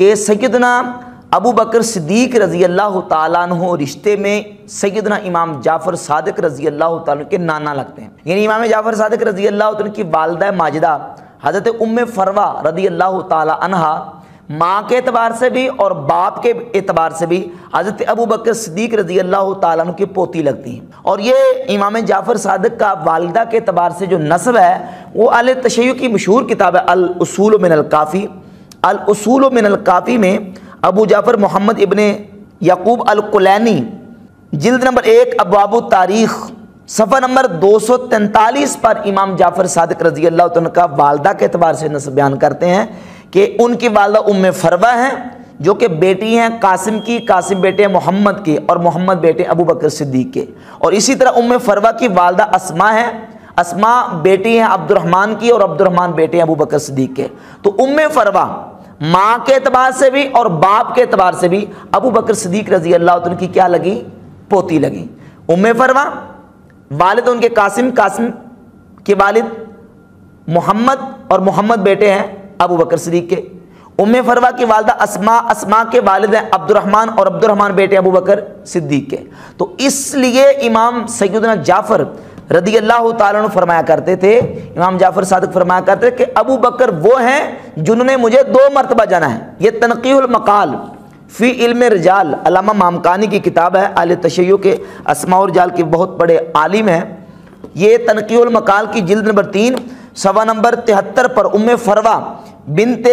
کہ سیدنا ابو بکر صدیق رضی اللہ تعالیٰ عنہ رشتے میں سیدنا امام جعفر صادق رضی اللہ تعالیٰ کے نانا لگتے ہیں۔ یعنی امام جعفر صادق رضی اللہ تعالیٰ کی والدہ ماجدہ حضرت ام فروا رضی اللہ تعالیٰ عنہ ماں کے اعتبار سے بھی اور باپ کے اعتبار سے بھی حضرت ابو بکر صدیق رضی اللہ تعالیٰ عنہ کی پوتی لگتی ہیں۔ اور یہ امام جعفر صادق کا والدہ کے اعتبار سے جو نصب ہے وہ ال تشیع کی مشہور کتاب ہے الاصول من الکافی۔ الاصول من الکافی میں ابو جعفر محمد ابن یعقوب القلینی، جلد نمبر ایک، ابواب تاریخ صفحہ نمبر دو سو تینتالیس پر امام جعفر صادق رضی اللہ عنہ کا والدہ کے اعتبار سے نصب بیان کرتے ہیں کہ ان کی والدہ ام فروا ہیں، جو کہ بیٹی ہیں قاسم کی، قاسم بیٹے محمد کے اور محمد بیٹے ابو بکر صدیق کے۔ اور اسی طرح ام فروا کی والدہ اسما ہیں اسما بیٹی ہیں عبد الرحمن کی اور عبد الرحمن بیٹے ہیں ابو بکر صدیق کے۔ تو ام فروا ماں کے اعتبار سے بھی اور باپ کے اعتبار سے بھی ابو بکر صدیق رضی اللہ عنہ کی کیا لگی پوتی لگی ام فروا والد ان کے قاسم قاسم کے والد محمد اور محمد بیٹے ہیں ابو بکر صدیق کے۔ ام فروا کی والدہ اسما اسما کے والد ہیں عبد الرحمن اور عبد الرحمن بیٹے ابو بکر صدیق کے۔ تو اس لیے امام سیدنا جعفر رضی اللہ تعالیٰ عنہ فرمایا کرتے تھے، امام جعفر صادق فرمایا کرتے تھے کہ ابو بکر وہ ہیں جنہوں نے مجھے دو مرتبہ جانا ہے۔ یہ تنقیح المقال فی علم رجال، علامہ مامکانی کی کتاب ہے۔ عال تشیع کے اسماء الرجال کے بہت بڑے عالم ہیں۔ یہ تنقیح المقال کی جلد نمبر تین سوا نمبر تہتر پر ام فروا بنت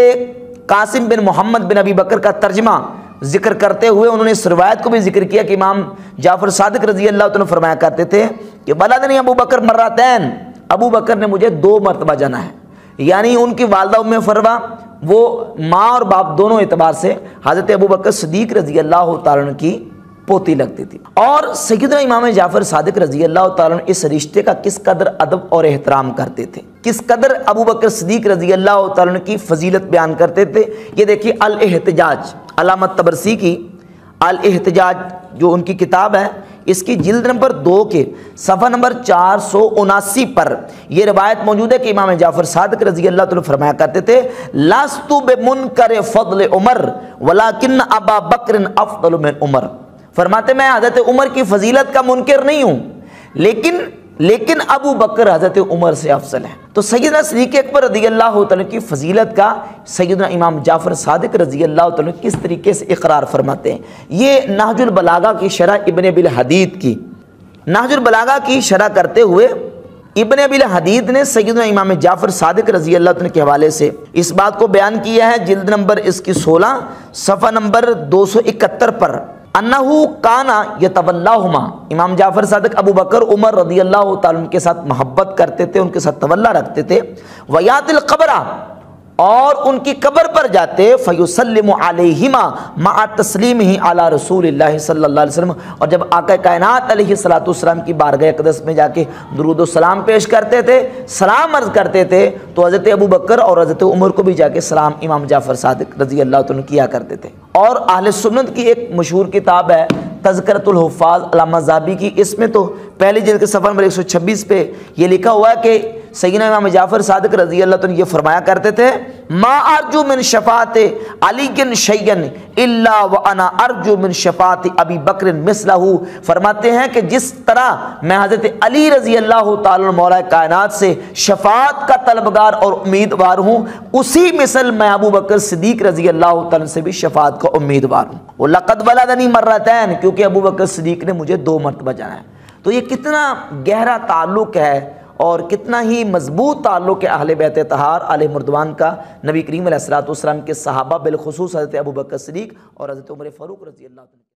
قاسم بن محمد بن ابی بکر کا ترجمہ ذکر کرتے ہوئے انہوں نے اس روایت کو بھی ذکر کیا کہ امام جعفر صادق رضی اللہ عنہ فرمایا کرتے تھے کہ بلادنی ابو بکر مراتین ابو بکر نے مجھے دو مرتبہ جانا ہے۔ یعنی ان کی والدہ ام فروا، وہ ماں اور باپ دونوں اعتبار سے حضرت ابو بکر صدیق رضی اللہ تعالیٰ کی پوتی لگتی تھی۔ اور سیدنا امام جعفر صادق رضی اللہ تعالیٰ اس رشتے کا کس قدر ادب اور احترام کرتے تھے۔ کس قدر ابو بکر صدیق رضی اللہ تعالیٰ کی فضیلت بیان کرتے تھے۔ یہ دیکھیے الاحتجاج، علامت تبرسی کی الاحتجاج جو ان کی کتاب ہے اس کی جلد نمبر دو کے صفحہ نمبر چار سو اناسی پر یہ روایت موجود ہے کہ امام جعفر صادق رضی اللہ تعالیٰ فرمایا کرتے تھے لَاسْتُ بِمُنْكَرِ فضل عمر وَلَاكِنَّ ابا بکر افضل من عمر۔ فرماتے میں حضرت عمر کی فضیلت کا منکر نہیں ہوں، لیکن لیکن ابو بکر حضرت عمر سے افضل ہے تو سیدنا صدیق اکبر رضی اللہ تعالیٰ کی فضیلت کا سیدنا امام جعفر صادق رضی اللہ تعالیٰ کس طریقے سے اقرار فرماتے ہیں؟ یہ نہج البلاغہ کی شرح ابن بالحدید کی۔ نہج البلاغہ کی شرح کرتے ہوئے ابن ابی الحدید نے سیدنا امام جعفر صادق رضی اللہ عنہ کے حوالے سے اس بات کو بیان کیا ہے۔ جلد نمبر اس کی سولہ، صفحہ نمبر دو سو اکہتر پر۔ انہو کانا یتولاہما۔ امام جعفر صادق ابو بکر، عمر رضی اللہ تعالیٰ ان کے ساتھ محبت کرتے تھے، ان کے ساتھ تولا رکھتے تھے۔ ویات القبرہ اور ان کی قبر پر جاتے فیوسلم علیہما مع تسلیم ہی اعلیٰ رسول اللہ صلی اللہ علیہ وسلم۔ اور جب آقا کائنات علیہ صلاۃ والسلام کی بارگاہ اقدس میں جا کے درود و سلام پیش کرتے تھے، سلام عرض کرتے تھے، تو حضرت ابو بکر اور حضرت عمر کو بھی جا کے سلام امام جعفر صادق رضی اللہ عنہ کیا کرتے تھے۔ اور اہل سنت کی ایک مشہور کتاب ہے تذکرت الحفاظ علامہ زابی کی۔ اس میں تو پہلی جلد کے صفحہ نمبر ایک سو چھبیس پہ یہ لکھا ہوا ہے کہ سیدنا امام جعفر صادق رضی اللہ عنہ یہ فرمایا کرتے تھے، ما ارجو من شفاعت علی کن شیئن الا وانا ارجو من شفاعت ابی بکر مثلہ. فرماتے ہیں کہ جس طرح میں حضرت علی رضی اللہ تعالی مولا کائنات سے شفاعت کا طلبگار اور امیدوار ہوں، اسی مثل میں ابو بکر صدیق رضی اللہ تعالی سے بھی شفاعت کا امیدوار ہوں۔ وہ لقد ولدنی مرتین، کیونکہ ابو بکر صدیق نے مجھے دو مرتبہ جانا ہے۔ تو یہ کتنا گہرا تعلق ہے اور کتنا ہی مضبوط تعلق ہے اہل بیت تہار علیہ مردوان کا، نبی کریم علیہ السلاۃ والسلام کے صحابہ، بالخصوص حضرت ابو بکر صدیق اور حضرت عمر فاروق رضی اللہ عنہ